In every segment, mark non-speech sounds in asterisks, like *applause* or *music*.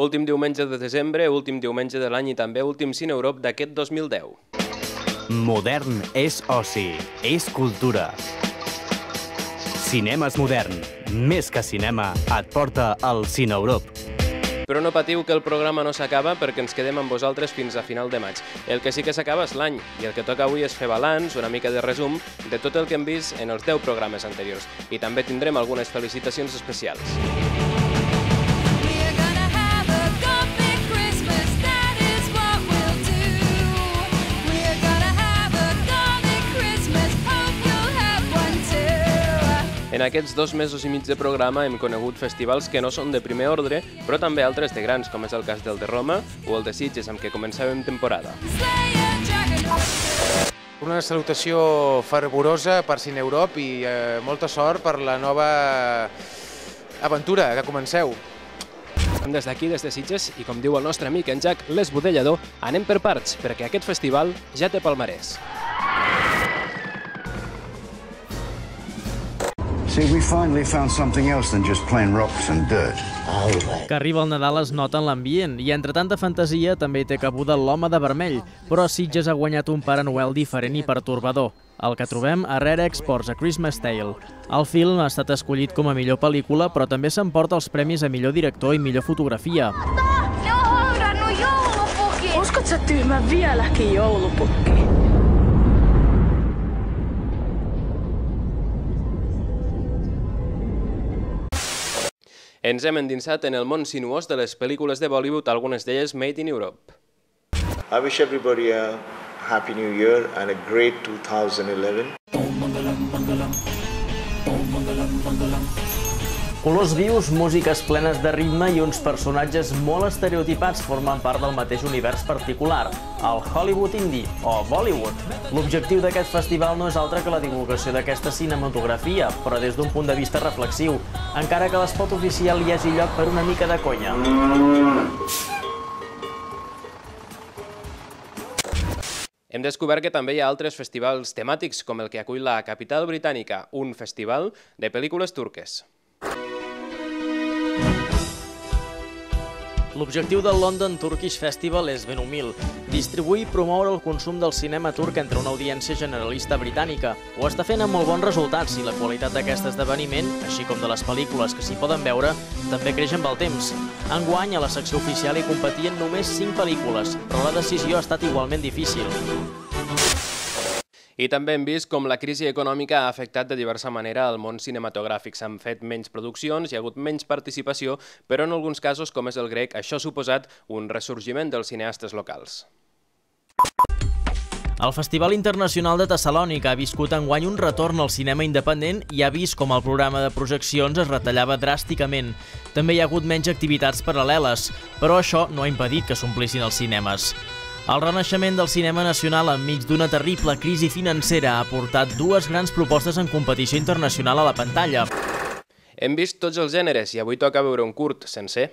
Últim diumenge de desembre, últim diumenge de l'any i també últim Cine Europe d'aquest 2010. Modern és oci, és cultura. Cinema és modern. Més que cinema, et porta al Cine Europe. Però no patiu que el programa no s'acaba perquè ens quedem amb vosaltres fins a final de maig. El que sí que s'acaba és l'any i el que toca avui és fer balanç, una mica de resum de tot el que hem vist en els 10 programes anteriors. I també tindrem algunes felicitacions especials. En aquests dos mesos i mig de programa hem conegut festivals que no són de primer ordre, però també altres de grans, com és el cas del de Roma o el de Sitges, amb què començàvem temporada. Una salutació fervorosa per Cine Europe i eh, molta sort per la nova aventura que comenceu. Des d'aquí, des de Sitges, i com diu el nostre amic en Jack l'Esbudellador, anem per parts, perquè aquest festival ja té palmarès. See, we finally found something else than just plain rocks and dirt. Que arriba el Nadal es nota en l'ambient i entre tanta fantasia també hi té cabuda l'home de vermell, però Sitges ha guanyat un Pare Noel diferent i pertorbador, el que trobem a Rare Exports A Christmas Tale. El film ha estat escollit com a millor pel·lícula, però també s'emporta els premis a millor director i millor fotografia. Ne on houdannut joulupukit. Uskot sä tyhmä vieläkin joulupukki? Ens hem endinsat en el món sinuós de les pel·lícules de Bollywood, algunes d'elles made in Europe. I wish everybody a happy new year and a great 2011. Colors vius, músiques plenes de ritme i uns personatges molt estereotipats formen part del mateix univers particular, el Hollywood Indie, o Bollywood. L'objectiu d'aquest festival no és altre que la divulgació d'aquesta cinematografia, però des d'un punt de vista reflexiu, encara que l'espot oficial hi hagi lloc per una mica de conya. Hem descobert que també hi ha altres festivals temàtics, com el que acull la capital britànica, un festival de pel·lícules turques. L'objectiu del London Turkish Festival és ben humil, distribuir i promoure el consum del cinema turc entre una audiència generalista britànica. Ho està fent amb molt bons resultats i la qualitat d'aquest esdeveniment, així com de les pel·lícules que s'hi poden veure, també creix amb el temps. Enguany, a la secció oficial hi competien només 5 pel·lícules, però la decisió ha estat igualment difícil. I també hem vist com la crisi econòmica ha afectat de diversa manera el món cinematogràfic. S'han fet menys produccions, hi ha hagut menys participació, però en alguns casos, com és el grec, això ha suposat un ressorgiment dels cineastes locals. El Festival Internacional de Tessalònica ha viscut enguany un retorn al cinema independent i ha vist com el programa de projeccions es retallava dràsticament. També hi ha hagut menys activitats paral·leles, però això no ha impedit que s'omplissin els cinemes. El renaixement del cinema nacional enmig d'una terrible crisi financera ha portat dues grans propostes en competició internacional a la pantalla. Hem vist tots els gèneres i avui toca veure un curt sencer.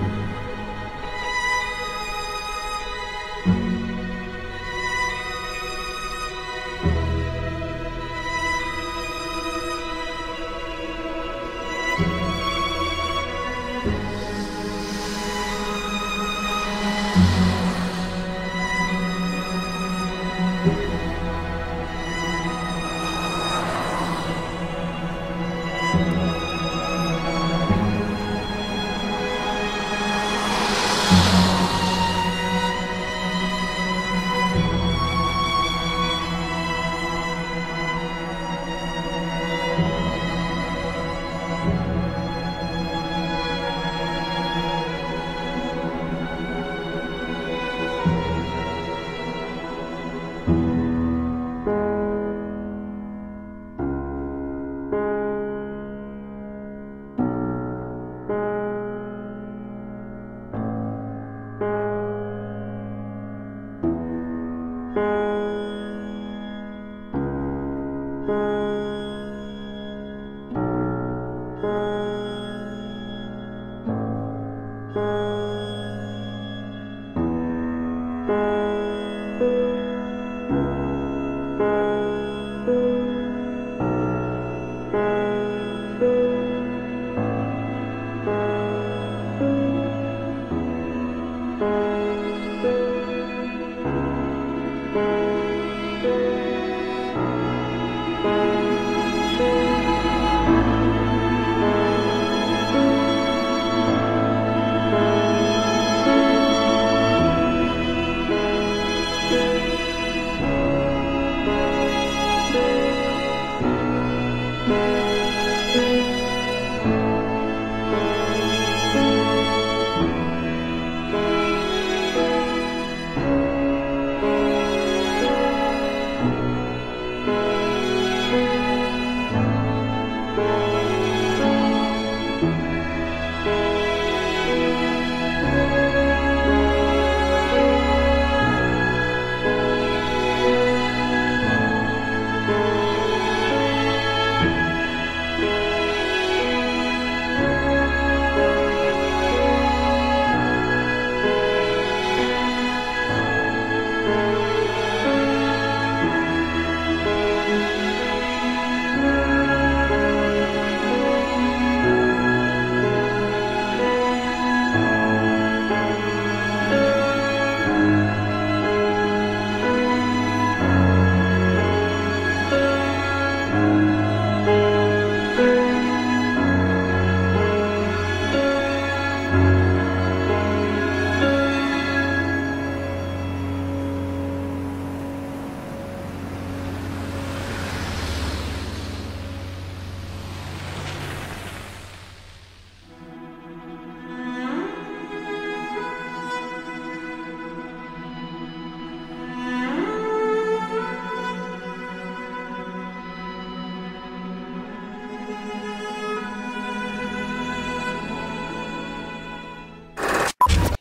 Bye. thank you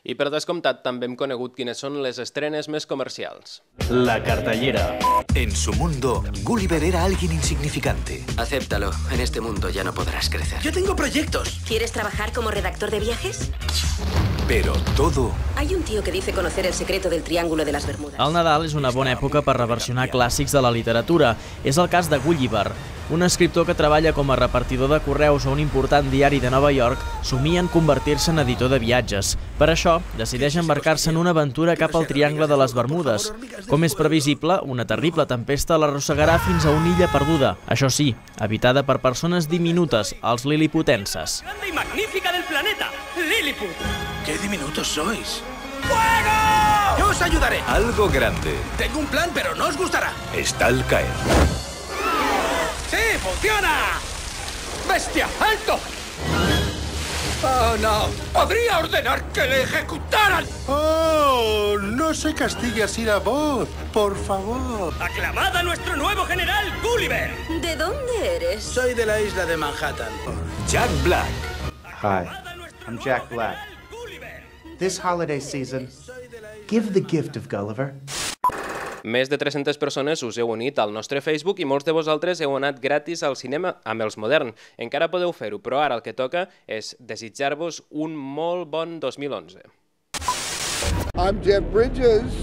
I per descomptat també hem conegut quines són les estrenes més comercials. La cartellera. En su mundo, Gulliver era alguien insignificante. Acéptalo. En este mundo ya no podrás crecer. Yo tengo proyectos. ¿Quieres trabajar como redactor de viajes? Pero todo Hay un tío que dice conocer el secreto del Triángulo de las Bermudas. El Nadal és una bona època per reversionar clàssics de la literatura. És el cas de Gulliver, un escriptor que treballa com a repartidor de correus a un important diari de Nova York, somia en convertir-se en editor de viatges. Per això, decideix embarcar-se en una aventura cap al Triangle de les Bermudes. Com és previsible, una terrible tempesta l'arrossegarà fins a una illa perduda, això sí, habitada per persones diminutes, els liliputenses. ¡Grande y magnífica del planeta! ¡Lilliput! ¡Qué diminutos sois! ¡Fuego! Yo os ayudaré. algo grande Tengo un plan, pero no os gustará. está al caer. ¡Sí, funciona! ¡Bestia, alto! ¡Oh, no! ¡Podría ordenar que le ejecutaran! ¡Oh! No se castigue así la voz, por favor. ¡Aclamad a nuestro nuevo general, Gulliver! ¿De dónde eres? Soy de la isla de Manhattan. Jack Black. Hi, I'm Jack Black. This holiday season, give the gift of Gulliver. Més de 300 persones us heu unit al nostre Facebook i molts de vosaltres heu anat gratis al cinema amb els Modern. Encara podeu fer-ho, però ara el que toca és desitjar-vos un molt bon 2011. I'm Jeff Bridges.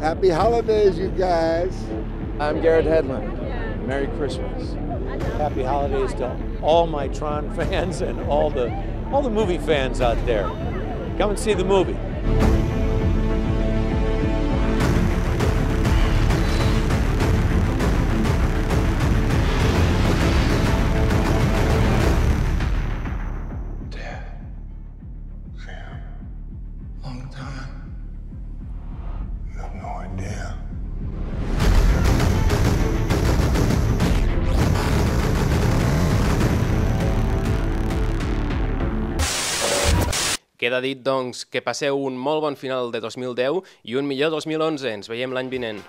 Happy holidays, you guys. I'm Garrett Hedlund. Merry Christmas. Happy holidays to all my Tron *laughs* fans and all the all the movie fans out there. Come and see the movie. Idea. Queda dit, doncs, que passeu un molt bon final de 2010 i un millor 2011. Ens veiem l'any vinent.